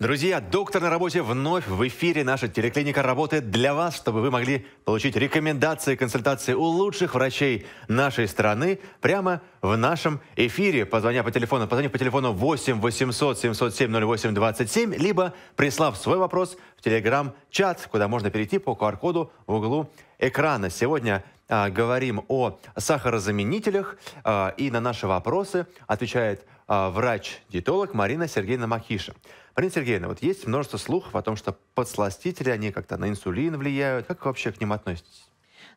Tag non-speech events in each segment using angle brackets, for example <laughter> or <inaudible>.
Друзья, доктор на работе вновь в эфире. Наша телеклиника работает для вас, чтобы вы могли получить рекомендации консультации у лучших врачей нашей страны прямо в нашем эфире. Позвоня по телефону, позвонив по телефону 8 800 707 08 27, либо прислав свой вопрос в телеграм-чат, куда можно перейти по QR-коду в углу экрана. Сегодня говорим о сахарозаменителях, а, и на наши вопросы отвечает а, врач-диетолог Марина Сергеевна Макиша. Марина Сергеевна, вот есть множество слухов о том, что подсластители, они как-то на инсулин влияют. Как вы вообще к ним относитесь?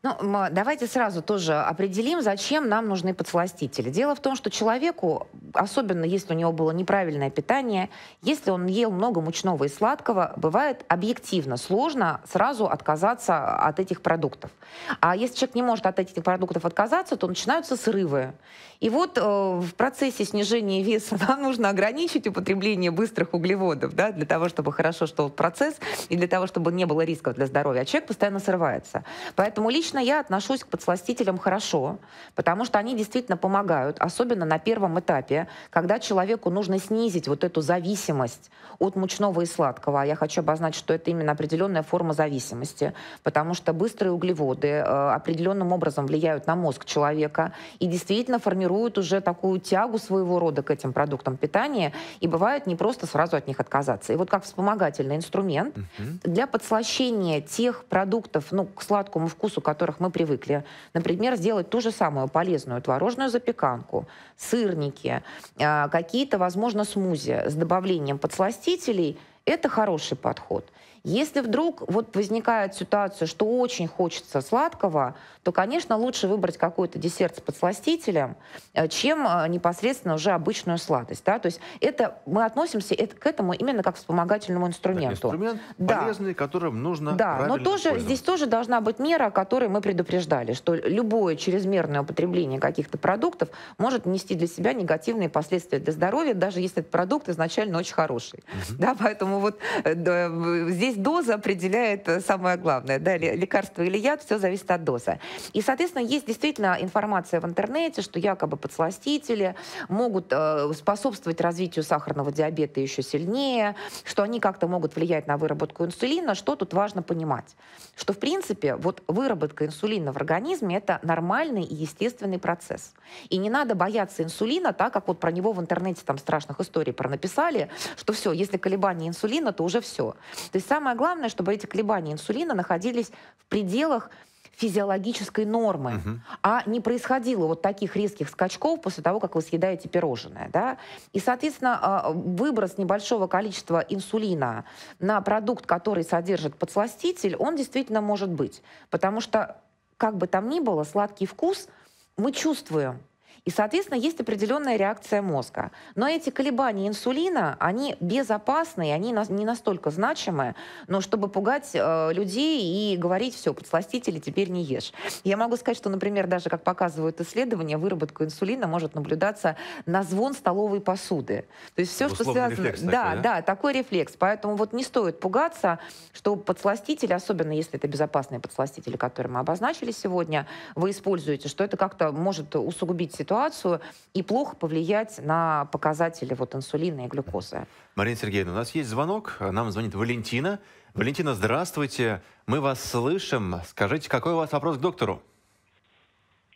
Ну, давайте сразу тоже определим, зачем нам нужны подсластители. Дело в том, что человеку, особенно если у него было неправильное питание, если он ел много мучного и сладкого, бывает объективно сложно сразу отказаться от этих продуктов. А если человек не может от этих продуктов отказаться, то начинаются срывы. И вот э, в процессе снижения веса <laughs> нам нужно ограничить употребление быстрых углеводов, да, для того, чтобы хорошо шел процесс и для того, чтобы не было рисков для здоровья. А человек постоянно срывается. Поэтому лично я отношусь к подсластителям хорошо, потому что они действительно помогают, особенно на первом этапе, когда человеку нужно снизить вот эту зависимость от мучного и сладкого. А я хочу обозначить, что это именно определенная форма зависимости, потому что быстрые углеводы э, определенным образом влияют на мозг человека и действительно формируют уже такую тягу своего рода к этим продуктам питания, и бывает не просто сразу от них отказаться. И вот как вспомогательный инструмент для подслащения тех продуктов, ну, к сладкому вкусу, которых мы привыкли. Например, сделать ту же самую полезную творожную запеканку, сырники, какие-то, возможно, смузи с добавлением подсластителей – это хороший подход. Если вдруг вот возникает ситуация, что очень хочется сладкого, то, конечно, лучше выбрать какой-то десерт с подсластителем, э, чем э, непосредственно уже обычную сладость. Да? То есть это, мы относимся это, к этому именно как к вспомогательному инструменту. инструмент да. полезный, которым нужно Да, но тоже, здесь тоже должна быть мера, о которой мы предупреждали, что любое чрезмерное употребление каких-то продуктов может нести для себя негативные последствия для здоровья, даже если этот продукт изначально очень хороший. Угу. Да, поэтому вот э, да, здесь здесь доза определяет э, самое главное. Да, лекарство или яд, все зависит от дозы. И, соответственно, есть действительно информация в интернете, что якобы подсластители могут э, способствовать развитию сахарного диабета еще сильнее, что они как-то могут влиять на выработку инсулина. Что тут важно понимать? Что, в принципе, вот выработка инсулина в организме — это нормальный и естественный процесс. И не надо бояться инсулина, так как вот про него в интернете там страшных историй про написали, что все, если колебания инсулина, то уже все. То есть сам самое главное, чтобы эти колебания инсулина находились в пределах физиологической нормы, угу. а не происходило вот таких резких скачков после того, как вы съедаете пирожное. Да? И, соответственно, а, выброс небольшого количества инсулина на продукт, который содержит подсластитель, он действительно может быть. Потому что, как бы там ни было, сладкий вкус мы чувствуем. И, соответственно, есть определенная реакция мозга. Но эти колебания инсулина, они безопасные, они не настолько значимые, но чтобы пугать э, людей и говорить, все, подсластители теперь не ешь. Я могу сказать, что, например, даже, как показывают исследования, выработка инсулина может наблюдаться на звон столовой посуды. То есть все, что связано... Такой, да, да, да, такой рефлекс. Поэтому вот не стоит пугаться, что подсластители, особенно если это безопасные подсластители, которые мы обозначили сегодня, вы используете, что это как-то может усугубить ситуацию, ситуацию и плохо повлиять на показатели вот инсулина и глюкозы. Марина Сергеевна, у нас есть звонок. Нам звонит Валентина. Валентина, здравствуйте. Мы вас слышим. Скажите, какой у вас вопрос к доктору?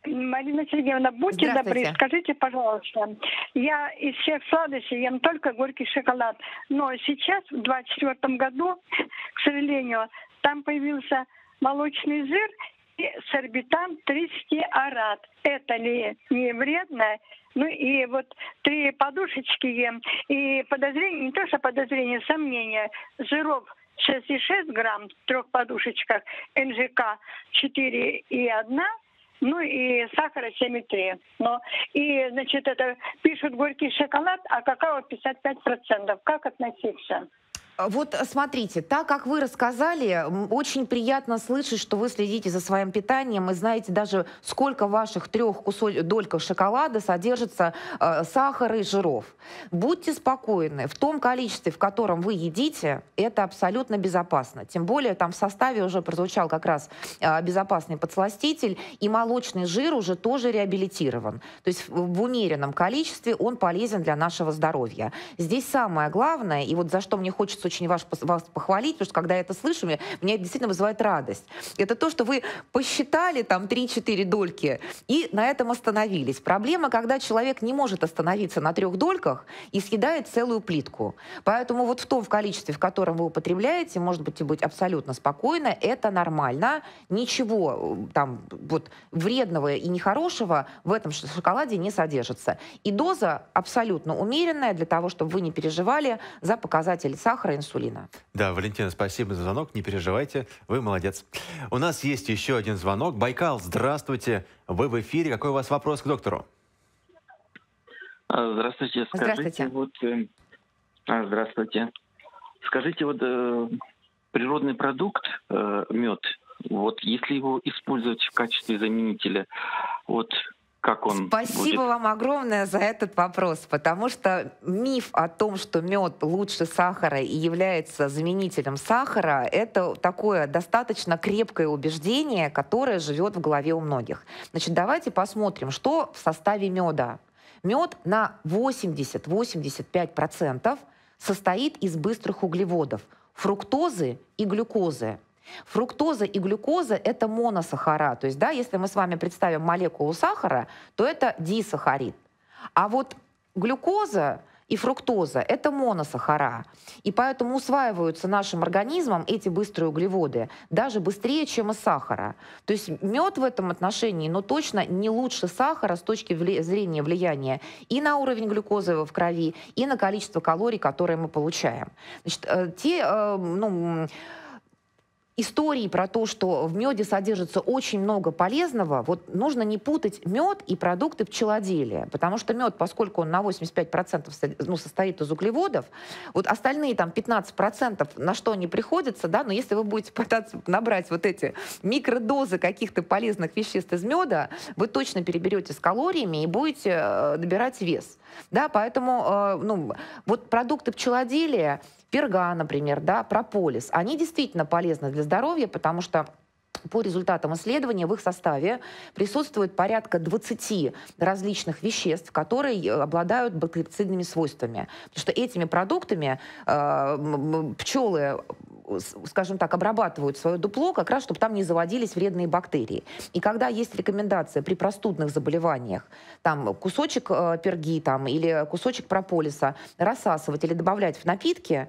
Марина Сергеевна, будьте добры, скажите, пожалуйста, я из всех сладостей ем только горький шоколад, но сейчас, в 2024 году, к сожалению, там появился молочный жир, сорбитан 30 арат. Это ли не вредно? Ну и вот три подушечки ем. И подозрение, не то что подозрение, сомнение. Жиров 6,6 грамм в трех подушечках, НЖК 4,1 ну и сахара 7,3. Но, и, значит, это пишут горький шоколад, а какао 55%. Как относиться? Вот смотрите, так как вы рассказали, очень приятно слышать, что вы следите за своим питанием и знаете даже, сколько ваших трех кусочков дольках шоколада содержится э, сахара и жиров. Будьте спокойны, в том количестве, в котором вы едите, это абсолютно безопасно. Тем более там в составе уже прозвучал как раз э, безопасный подсластитель, и молочный жир уже тоже реабилитирован. То есть в, в умеренном количестве он полезен для нашего здоровья. Здесь самое главное, и вот за что мне хочется очень ваш, вас похвалить, потому что когда я это слышу, меня, это действительно вызывает радость. Это то, что вы посчитали там 3-4 дольки и на этом остановились. Проблема, когда человек не может остановиться на трех дольках и съедает целую плитку. Поэтому вот в том количестве, в котором вы употребляете, может быть, быть абсолютно спокойно, это нормально. Ничего э, там вот вредного и нехорошего в этом шоколаде не содержится. И доза абсолютно умеренная для того, чтобы вы не переживали за показатели сахара инсулина. Да, Валентина, спасибо за звонок. Не переживайте, вы молодец. У нас есть еще один звонок. Байкал, здравствуйте. Вы в эфире. Какой у вас вопрос к доктору? А, здравствуйте. Скажите, здравствуйте. Вот, э, а, здравствуйте. Скажите, вот э, природный продукт, э, мед, вот если его использовать в качестве заменителя, вот как он Спасибо будет? вам огромное за этот вопрос, потому что миф о том, что мед лучше сахара и является заменителем сахара, это такое достаточно крепкое убеждение, которое живет в голове у многих. Значит, давайте посмотрим, что в составе меда. Мед на 80-85% состоит из быстрых углеводов, фруктозы и глюкозы. Фруктоза и глюкоза — это моносахара. То есть, да, если мы с вами представим молекулу сахара, то это дисахарид. А вот глюкоза и фруктоза — это моносахара. И поэтому усваиваются нашим организмом эти быстрые углеводы даже быстрее, чем из сахара. То есть мед в этом отношении, но ну, точно не лучше сахара с точки зрения влияния и на уровень глюкозы в крови, и на количество калорий, которые мы получаем. Значит, э, те, э, ну, истории про то, что в меде содержится очень много полезного, вот нужно не путать мед и продукты пчелоделия, потому что мед, поскольку он на 85% ну, состоит из углеводов, вот остальные там 15% на что они приходятся, да, но если вы будете пытаться набрать вот эти микродозы каких-то полезных веществ из меда, вы точно переберете с калориями и будете э, набирать вес. Да, поэтому э, ну, вот продукты пчелоделия, перга, например, да, прополис, они действительно полезны для здоровья, потому что по результатам исследования в их составе присутствует порядка 20 различных веществ, которые э, обладают бактерицидными свойствами. Потому что этими продуктами э, пчелы скажем так, обрабатывают свое дупло, как раз, чтобы там не заводились вредные бактерии. И когда есть рекомендация при простудных заболеваниях, там кусочек э, перги там, или кусочек прополиса рассасывать или добавлять в напитки,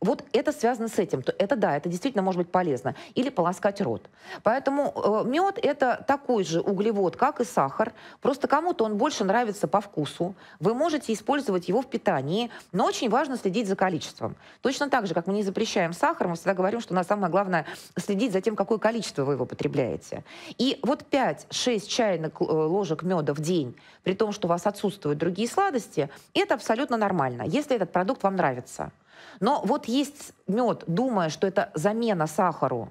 вот это связано с этим. Это да, это действительно может быть полезно. Или полоскать рот. Поэтому э, мед это такой же углевод, как и сахар. Просто кому-то он больше нравится по вкусу. Вы можете использовать его в питании, но очень важно следить за количеством. Точно так же, как мы не запрещаем сахар, мы всегда говорим, что на самое главное следить за тем, какое количество вы его потребляете. И вот 5-6 чайных э, ложек меда в день, при том, что у вас отсутствуют другие сладости, это абсолютно нормально, если этот продукт вам нравится. Но вот есть мед, думая, что это замена сахару,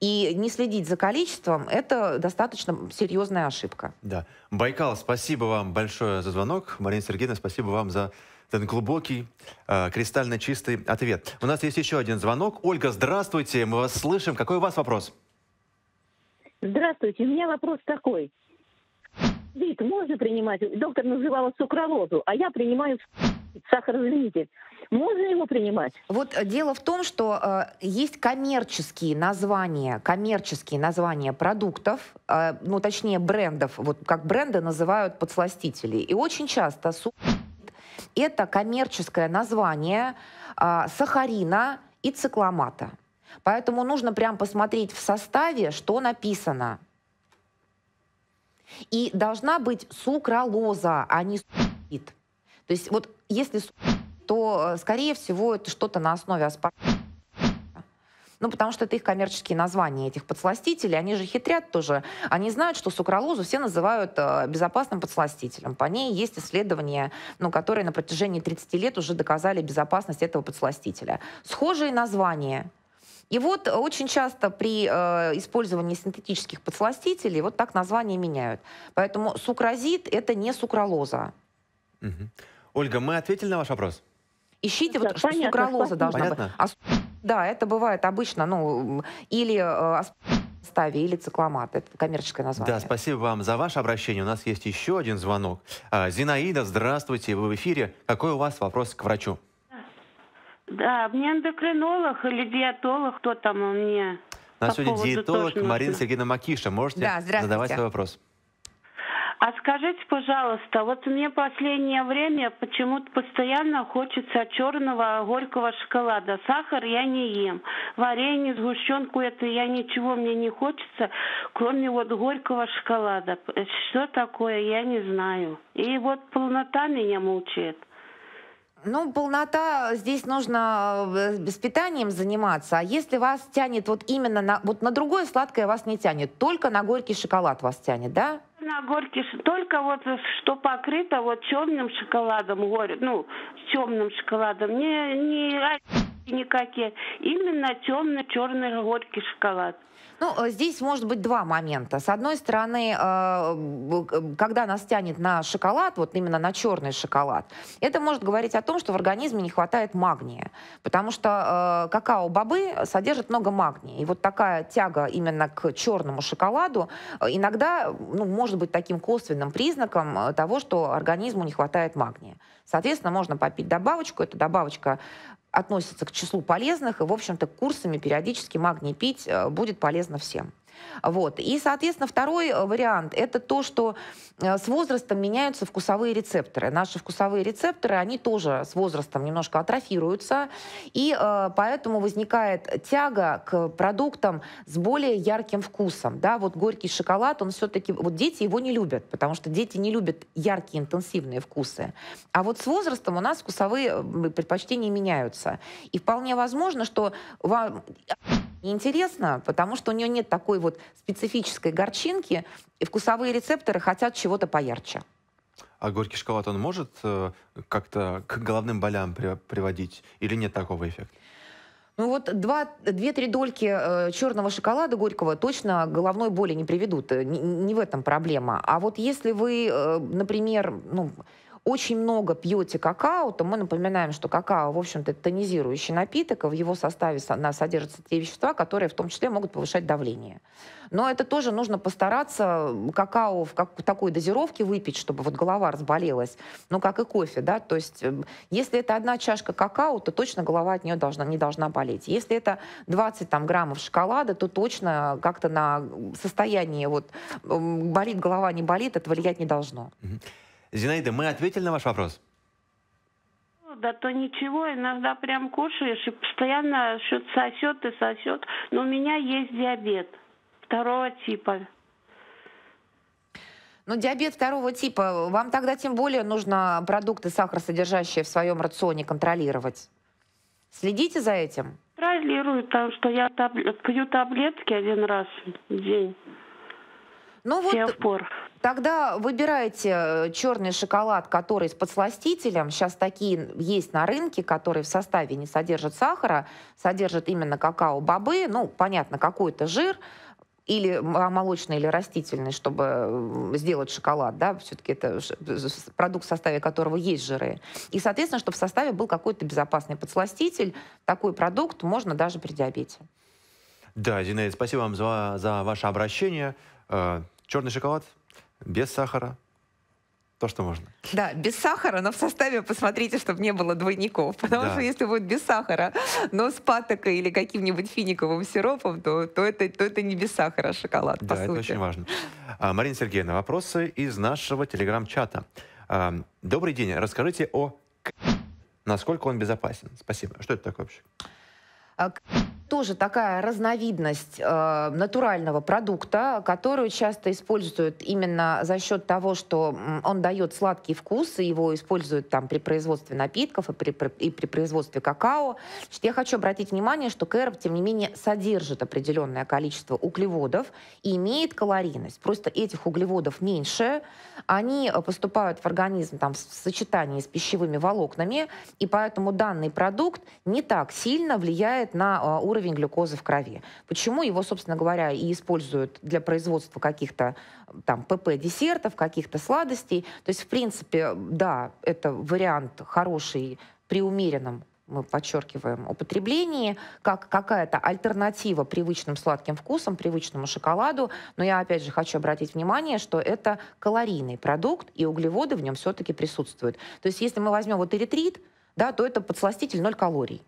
и не следить за количеством – это достаточно серьезная ошибка. Да. Байкал, спасибо вам большое за звонок. Марина Сергеевна, спасибо вам за этот глубокий, э, кристально чистый ответ. У нас есть еще один звонок. Ольга, здравствуйте, мы вас слышим. Какой у вас вопрос? Здравствуйте, у меня вопрос такой. Вид можно принимать? Доктор называла сукралозу, а я принимаю сахарозаменитель. Можно его принимать? Вот э, дело в том, что э, есть коммерческие названия, коммерческие названия продуктов, э, ну точнее брендов, вот как бренды называют подсластители. И очень часто это коммерческое название э, сахарина и цикломата. Поэтому нужно прям посмотреть в составе, что написано. И должна быть сукралоза, а не сухит. То есть вот если то, э, скорее всего, это что-то на основе аспартама. Ну, потому что это их коммерческие названия, этих подсластителей. Они же хитрят тоже. Они знают, что сукралозу все называют э, безопасным подсластителем. По ней есть исследования, ну, которые на протяжении 30 лет уже доказали безопасность этого подсластителя. Схожие названия. И вот очень часто при э, использовании синтетических подсластителей вот так названия меняют. Поэтому сукразит — это не сукралоза. Угу. Ольга, мы ответили на ваш вопрос? Ищите, да, вот, что понятно, сукралоза должна понятно. быть. А, да, это бывает обычно, ну, или э, ставе или цикламат. Это коммерческое название. Да, спасибо вам за ваше обращение. У нас есть еще один звонок. А, Зинаида, здравствуйте, вы в эфире. Какой у вас вопрос к врачу? Да, мне эндокринолог или диетолог, кто там у меня? У нас сегодня диетолог Марина Сергеевна Макиша. Можете да, задавать свой вопрос. А скажите, пожалуйста, вот мне последнее время почему-то постоянно хочется черного горького шоколада. Сахар я не ем. Варенье, сгущенку это я ничего мне не хочется, кроме вот горького шоколада. Что такое, я не знаю. И вот полнота меня мучает. Ну, полнота, здесь нужно э, с питанием заниматься. А если вас тянет вот именно на, вот на другое сладкое вас не тянет, только на горький шоколад вас тянет, да? На горький, только вот что покрыто вот черным шоколадом, ну, с темным шоколадом, не, не никакие, именно темно-черный горький шоколад. Ну, э, здесь может быть два момента. С одной стороны, э, когда нас тянет на шоколад, вот именно на черный шоколад, это может говорить о том, что в организме не хватает магния. Потому что э, какао-бобы содержат много магния. И вот такая тяга именно к черному шоколаду иногда ну, может быть таким косвенным признаком того, что организму не хватает магния. Соответственно, можно попить добавочку. Эта добавочка относится к числу полезных, и, в общем-то, курсами периодически магний пить э, будет полезно всем. Вот. И, соответственно, второй э, вариант – это то, что э, с возрастом меняются вкусовые рецепторы. Наши вкусовые рецепторы, они тоже с возрастом немножко атрофируются, и э, поэтому возникает тяга к продуктам с более ярким вкусом. Да? Вот горький шоколад, он все-таки... Вот дети его не любят, потому что дети не любят яркие, интенсивные вкусы. А вот с возрастом у нас вкусовые предпочтения меняются. И вполне возможно, что вам интересно, потому что у нее нет такой вот специфической горчинки, и вкусовые рецепторы хотят чего-то поярче. А горький шоколад, он может э, как-то к головным болям при, приводить или нет такого эффекта? Ну вот две-три дольки э, черного шоколада горького точно головной боли не приведут. Э, не, не в этом проблема. А вот если вы, э, например, ну, очень много пьете какао, то мы напоминаем, что какао, в общем-то, это тонизирующий напиток, и в его составе содержатся те вещества, которые в том числе могут повышать давление. Но это тоже нужно постараться какао в, как, такой дозировке выпить, чтобы вот голова разболелась, ну, как и кофе, да, то есть э, если это одна чашка какао, то точно голова от нее должна, не должна болеть. Если это 20 там, граммов шоколада, то точно как-то на состояние вот болит голова, не болит, это влиять не должно. Зинаида, мы ответили на ваш вопрос? Да то ничего, иногда прям кушаешь и постоянно что-то сосет и сосет. Но у меня есть диабет второго типа. Ну, диабет второго типа, вам тогда тем более нужно продукты сахаросодержащие в своем рационе контролировать. Следите за этим. Контролирую, потому что я таб... пью таблетки один раз в день. Ну вот, пор. Тогда выбирайте э, черный шоколад, который с подсластителем. Сейчас такие есть на рынке, которые в составе не содержат сахара, содержат именно какао-бобы. Ну, понятно, какой-то жир или молочный, или растительный, чтобы сделать шоколад, да, все-таки это продукт, в составе которого есть жиры. И, соответственно, чтобы в составе был какой-то безопасный подсластитель, такой продукт можно даже при диабете. Да, Зинаида, спасибо вам за, за ваше обращение. Э, Черный шоколад без сахара. То, что можно. Да, без сахара, но в составе посмотрите, чтобы не было двойников. Потому да. что если будет без сахара, но с патокой или каким-нибудь финиковым сиропом, то, то, это, то это не без сахара шоколад, Да, это сути. очень важно. А, Марина Сергеевна, вопросы из нашего телеграм-чата. А, добрый день. Расскажите о насколько он безопасен. Спасибо. Что это такое вообще? Тоже такая разновидность э, натурального продукта, которую часто используют именно за счет того, что он дает сладкий вкус, и его используют там при производстве напитков и при, и при производстве какао. Значит, я хочу обратить внимание, что кэроп, тем не менее, содержит определенное количество углеводов и имеет калорийность. Просто этих углеводов меньше, они э, поступают в организм там, в сочетании с пищевыми волокнами, и поэтому данный продукт не так сильно влияет на э, уровень глюкозы в крови. Почему его, собственно говоря, и используют для производства каких-то там ПП-десертов, каких-то сладостей. То есть, в принципе, да, это вариант хороший при умеренном мы подчеркиваем, употреблении, как какая-то альтернатива привычным сладким вкусам, привычному шоколаду. Но я опять же хочу обратить внимание, что это калорийный продукт, и углеводы в нем все-таки присутствуют. То есть если мы возьмем вот эритрит, да, то это подсластитель 0 калорий.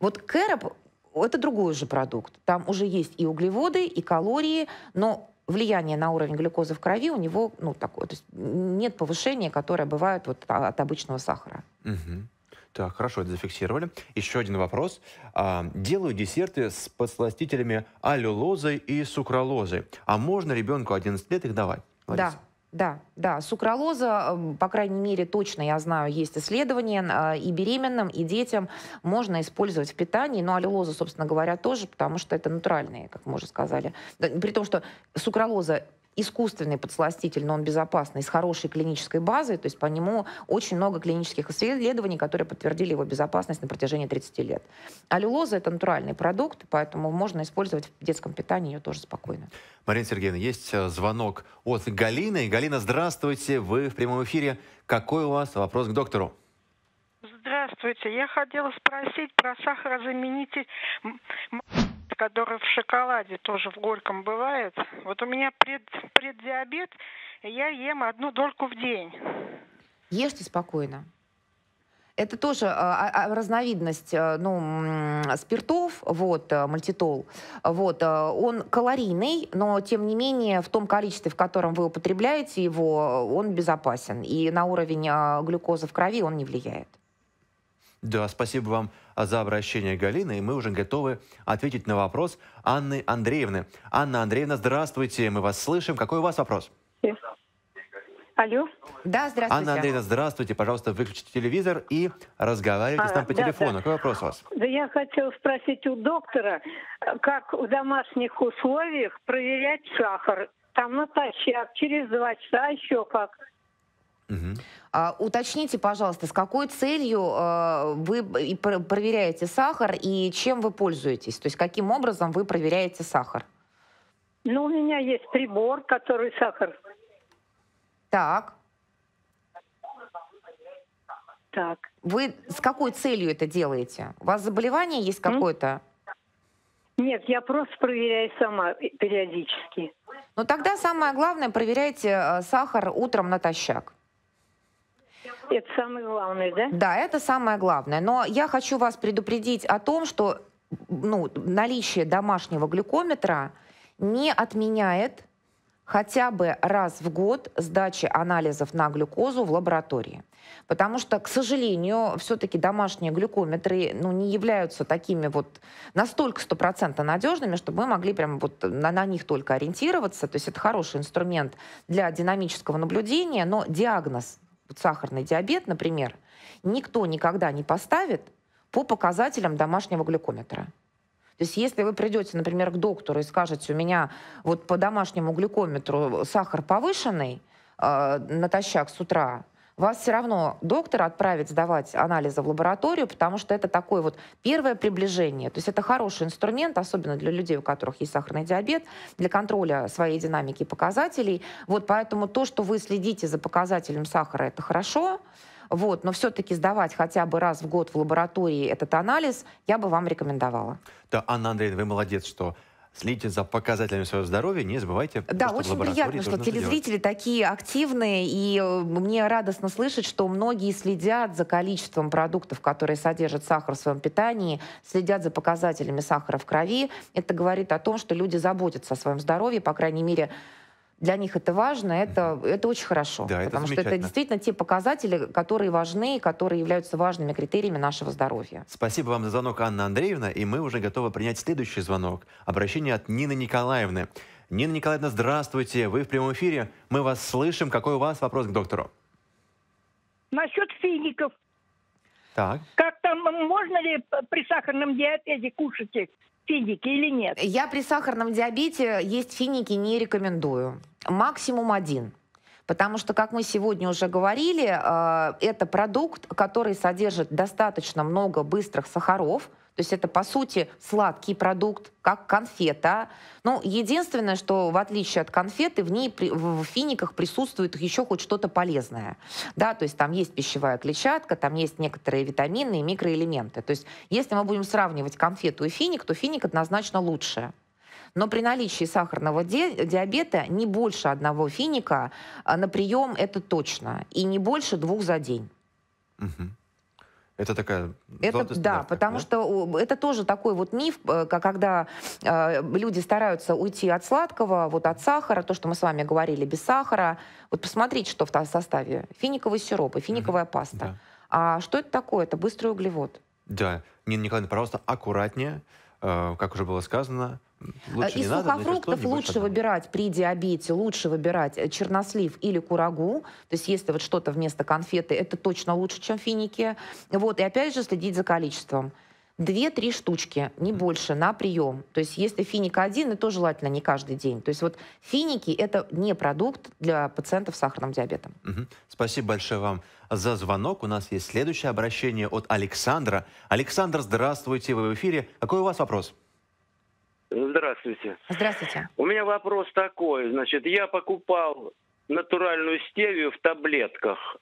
Вот кэроп — это другой же продукт. Там уже есть и углеводы, и калории, но влияние на уровень глюкозы в крови у него ну, такое. То есть нет повышения, которое бывает вот от обычного сахара. Угу. Так, хорошо, это зафиксировали. Еще один вопрос. А, делаю десерты с подсластителями алюлозой и сукралозой. А можно ребенку 11 лет их давать? Лариса? Да. Да, да, сукралоза, по крайней мере, точно я знаю, есть исследования, а, и беременным, и детям можно использовать в питании, но алюлоза, собственно говоря, тоже, потому что это натуральные, как мы уже сказали. При том, что сукралоза искусственный подсластитель, но он безопасный, с хорошей клинической базой, то есть по нему очень много клинических исследований, которые подтвердили его безопасность на протяжении 30 лет. Алюлоза — это натуральный продукт, поэтому можно использовать в детском питании ее тоже спокойно. Марина Сергеевна, есть э, звонок от Галины. Галина, здравствуйте, вы в прямом эфире. Какой у вас вопрос к доктору? Здравствуйте. Я хотела спросить про сахарозаменитель который в шоколаде тоже в горьком бывает. Вот у меня пред, преддиабет, я ем одну дольку в день. Ешьте спокойно. Это тоже а, а, разновидность а, ну, спиртов, вот, мальтитол. Вот, он калорийный, но тем не менее в том количестве, в котором вы употребляете его, он безопасен. И на уровень глюкозы в крови он не влияет. Да, спасибо вам за обращение, Галина, и мы уже готовы ответить на вопрос Анны Андреевны. Анна Андреевна, здравствуйте, мы вас слышим. Какой у вас вопрос? Алло. Да, здравствуйте. Анна Андреевна, здравствуйте. Пожалуйста, выключите телевизор и разговаривайте а, с нами по да, телефону. Да. Какой вопрос у вас? Да я хотела спросить у доктора, как в домашних условиях проверять сахар. Там натощак, через два часа, еще как. Угу. А, уточните, пожалуйста, с какой целью а, вы проверяете сахар и чем вы пользуетесь? То есть каким образом вы проверяете сахар? Ну, у меня есть прибор, который сахар. Так. Так. Вы с какой целью это делаете? У вас заболевание есть какое-то? Нет, я просто проверяю сама периодически. Ну тогда самое главное, проверяйте э, сахар утром натощак. Это самое главное, да? Да, это самое главное. Но я хочу вас предупредить о том, что ну, наличие домашнего глюкометра не отменяет хотя бы раз в год сдачи анализов на глюкозу в лаборатории. Потому что, к сожалению, все-таки домашние глюкометры ну, не являются такими вот настолько стопроцентно надежными, чтобы мы могли прямо вот на, на них только ориентироваться. То есть это хороший инструмент для динамического наблюдения, но диагноз сахарный диабет, например, никто никогда не поставит по показателям домашнего глюкометра. То есть если вы придете, например, к доктору и скажете, у меня вот по домашнему глюкометру сахар повышенный э, натощак с утра, вас все равно доктор отправит сдавать анализы в лабораторию, потому что это такое вот первое приближение. То есть это хороший инструмент, особенно для людей, у которых есть сахарный диабет, для контроля своей динамики показателей. Вот поэтому то, что вы следите за показателем сахара, это хорошо. Вот, но все-таки сдавать хотя бы раз в год в лаборатории этот анализ я бы вам рекомендовала. Да, Анна Андреевна, вы молодец, что Следите за показателями своего здоровья, не забывайте. Да, очень приятно, что телезрители делать. такие активные, и э, мне радостно слышать, что многие следят за количеством продуктов, которые содержат сахар в своем питании, следят за показателями сахара в крови. Это говорит о том, что люди заботятся о своем здоровье, по крайней мере, для них это важно, это, это очень хорошо. Да, потому это что это действительно те показатели, которые важны, которые являются важными критериями нашего здоровья. Спасибо вам за звонок, Анна Андреевна. И мы уже готовы принять следующий звонок. Обращение от Нины Николаевны. Нина Николаевна, здравствуйте. Вы в прямом эфире. Мы вас слышим. Какой у вас вопрос к доктору? Насчет фиников. Так. Как там, можно ли при сахарном диабете кушать финики или нет? Я при сахарном диабете есть финики не рекомендую. Максимум один. Потому что, как мы сегодня уже говорили, э, это продукт, который содержит достаточно много быстрых сахаров, то есть это, по сути, сладкий продукт, как конфета. Ну, единственное, что в отличие от конфеты, в ней в финиках присутствует еще хоть что-то полезное. Да, то есть там есть пищевая клетчатка, там есть некоторые витамины и микроэлементы. То есть если мы будем сравнивать конфету и финик, то финик однозначно лучше. Но при наличии сахарного диабета не больше одного финика а, на прием это точно. И не больше двух за день. Угу. Это такая это, Да, потому да? что это тоже такой вот миф, э, когда э, люди стараются уйти от сладкого, вот от сахара, то, что мы с вами говорили, без сахара. Вот посмотрите, что в составе. Финиковый сироп и финиковая угу. паста. Да. А что это такое? Это быстрый углевод. Да. Нина Николаевна, пожалуйста, аккуратнее. Э, как уже было сказано, Лучше Из сухофруктов что, лучше выбирать при диабете, лучше выбирать э, чернослив или курагу. То есть если вот что-то вместо конфеты, это точно лучше, чем финики. Вот, и опять же следить за количеством. Две-три штучки, не больше, на прием. То есть если финик один, это желательно не каждый день. То есть вот финики — это не продукт для пациентов с сахарным диабетом. Угу. Спасибо большое вам за звонок. У нас есть следующее обращение от Александра. Александр, здравствуйте, вы в эфире. Какой у вас вопрос? Здравствуйте. Здравствуйте. У меня вопрос такой. Значит, я покупал натуральную стевию в таблетках.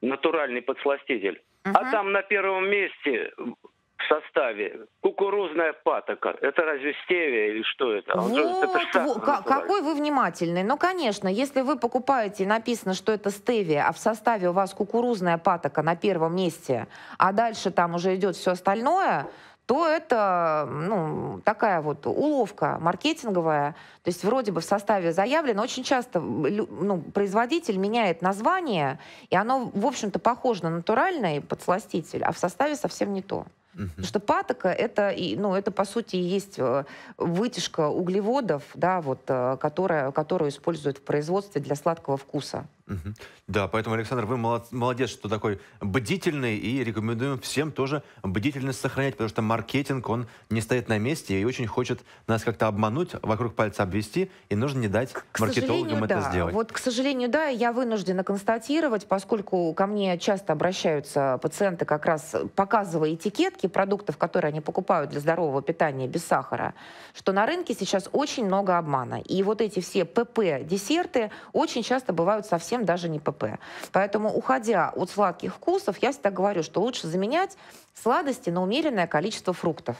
Натуральный подсластитель. Угу. А там на первом месте в составе кукурузная патока. Это разве стевия или что это? Вот, это вот какой вы внимательный. Ну, конечно, если вы покупаете, написано, что это стевия, а в составе у вас кукурузная патока на первом месте, а дальше там уже идет все остальное, то это ну, такая вот уловка маркетинговая. То есть вроде бы в составе заявлено, очень часто ну, производитель меняет название, и оно, в общем-то, похоже на натуральный подсластитель, а в составе совсем не то. Потому что патока это, ну, это по сути и есть э, вытяжка углеводов, да, вот, э, которая, которую используют в производстве для сладкого вкуса. Угу. Да, поэтому, Александр, вы молодец, что такой бдительный, и рекомендуем всем тоже бдительность сохранять, потому что маркетинг, он не стоит на месте и очень хочет нас как-то обмануть, вокруг пальца обвести, и нужно не дать к маркетологам это да. сделать. Вот, к сожалению, да, я вынуждена констатировать, поскольку ко мне часто обращаются пациенты, как раз показывая этикетки продуктов, которые они покупают для здорового питания без сахара, что на рынке сейчас очень много обмана. И вот эти все ПП-десерты очень часто бывают совсем совсем даже не ПП. Поэтому, уходя от сладких вкусов, я всегда говорю, что лучше заменять сладости на умеренное количество фруктов.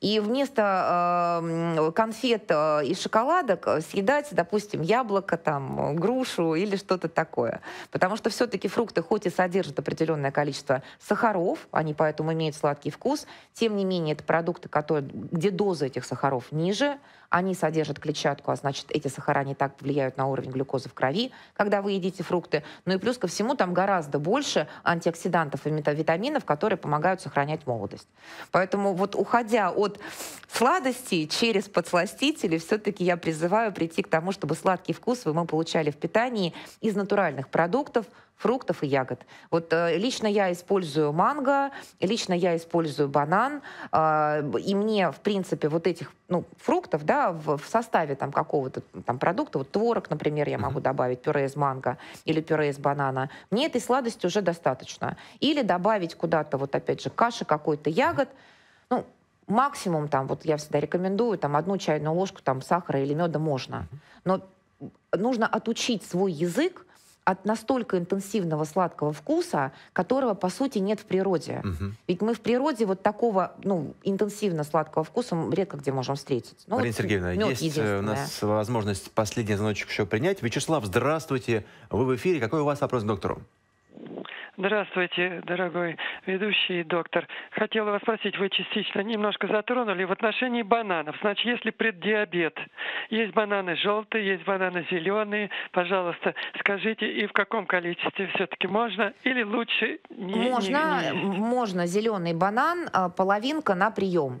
И вместо э, конфет э, и шоколадок э, съедать, допустим, яблоко, там, грушу или что-то такое. Потому что все-таки фрукты хоть и содержат определенное количество сахаров, они поэтому имеют сладкий вкус, тем не менее это продукты, которые, где доза этих сахаров ниже, они содержат клетчатку, а значит, эти сахара не так влияют на уровень глюкозы в крови, когда вы едите фрукты. Ну и плюс ко всему там гораздо больше антиоксидантов и витаминов, которые помогают сохранять молодость. Поэтому вот уходя от сладостей через подсластители, все-таки я призываю прийти к тому, чтобы сладкий вкус мы получали в питании из натуральных продуктов, фруктов и ягод. Вот э, лично я использую манго, лично я использую банан, э, и мне, в принципе, вот этих ну, фруктов, да, в, в составе там какого-то там продукта, вот творог, например, я могу добавить пюре из манго или пюре из банана, мне этой сладости уже достаточно. Или добавить куда-то, вот опять же, каши какой-то ягод, ну, максимум там, вот я всегда рекомендую, там одну чайную ложку там сахара или меда можно. Но нужно отучить свой язык от настолько интенсивного сладкого вкуса, которого, по сути, нет в природе. Угу. Ведь мы в природе вот такого ну, интенсивно сладкого вкуса редко где можем встретить. Ну, Марина вот Сергеевна, есть э, у нас возможность последний звоночек еще принять. Вячеслав, здравствуйте. Вы в эфире. Какой у вас вопрос к доктору? Здравствуйте, дорогой ведущий доктор. Хотела вас спросить, вы частично немножко затронули в отношении бананов. Значит, если преддиабет, есть бананы желтые, есть бананы зеленые, пожалуйста, скажите, и в каком количестве все-таки можно или лучше не Можно, не, не можно зеленый банан, а, половинка на прием.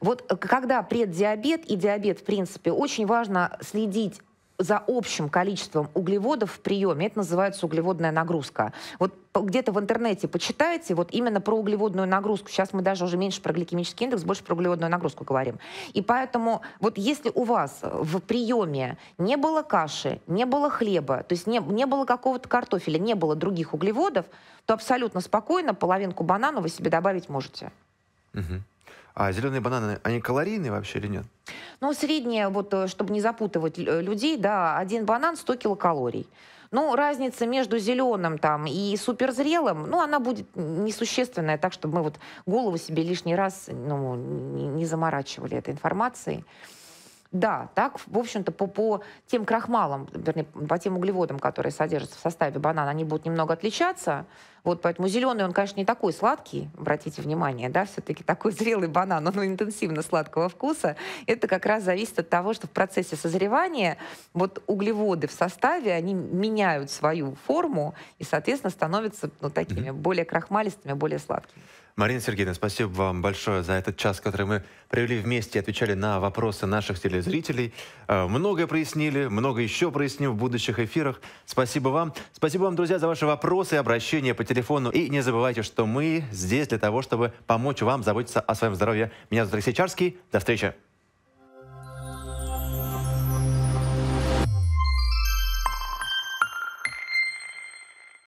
Вот э, когда преддиабет и диабет, в принципе, очень важно следить за общим количеством углеводов в приеме. Это называется углеводная нагрузка. Вот где-то в интернете почитайте вот именно про углеводную нагрузку. Сейчас мы даже уже меньше про гликемический индекс, больше про углеводную нагрузку говорим. И поэтому вот если у вас в приеме не было каши, не было хлеба, то есть не, не было какого-то картофеля, не было других углеводов, то абсолютно спокойно половинку банана вы себе добавить можете. Угу. А зеленые бананы, они калорийные вообще или нет? Ну, среднее, вот, э, чтобы не запутывать э, людей, да, один банан 100 килокалорий. Ну, разница между зеленым там и суперзрелым, ну, она будет несущественная, так, чтобы мы вот голову себе лишний раз ну, не заморачивали этой информацией. Да, так, в общем-то, по, по тем крахмалам, вернее, по тем углеводам, которые содержатся в составе банана, они будут немного отличаться. Вот поэтому зеленый, он, конечно, не такой сладкий, обратите внимание, да, все-таки такой <laughs> зрелый банан, он интенсивно сладкого вкуса. Это как раз зависит от того, что в процессе созревания вот углеводы в составе, они меняют свою форму и, соответственно, становятся ну, такими mm-hmm. более крахмалистыми, более сладкими. Марина Сергеевна, спасибо вам большое за этот час, который мы провели вместе отвечали на вопросы наших телезрителей. Э, многое прояснили, много еще проясним в будущих эфирах. Спасибо вам. Спасибо вам, друзья, за ваши вопросы и обращения по телефону. И не забывайте, что мы здесь для того, чтобы помочь вам заботиться о своем здоровье. Меня зовут Алексей Чарский. До встречи.